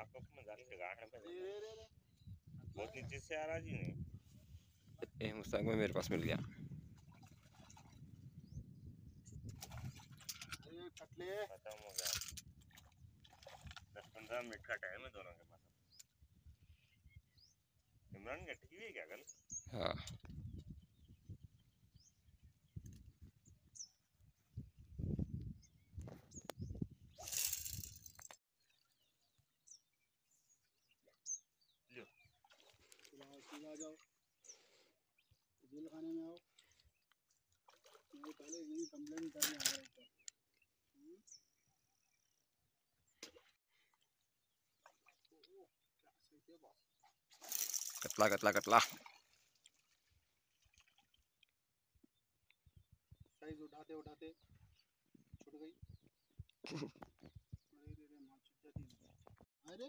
Lockup में डाल के गाड़ में बहुत नीचे से आ रहा जी नहीं। ये मुस्ताक में मेरे पास मिल गया। कटले। खत्म हो गया। दस पंद्रह मिनट का टाइम है दोनों के पास। इमरान का टीवी क्या कल? हाँ। सीधा जाओ। जेल खाने में आओ। मैं पहले यही कंप्लेन करने आ रहा बॉस कतला कतला कतला। साइज़ उठाते उठाते छूट गई। अरे